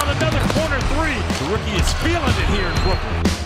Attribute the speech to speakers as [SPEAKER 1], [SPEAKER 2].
[SPEAKER 1] down, another corner three. The rookie is feeling it here in Brooklyn.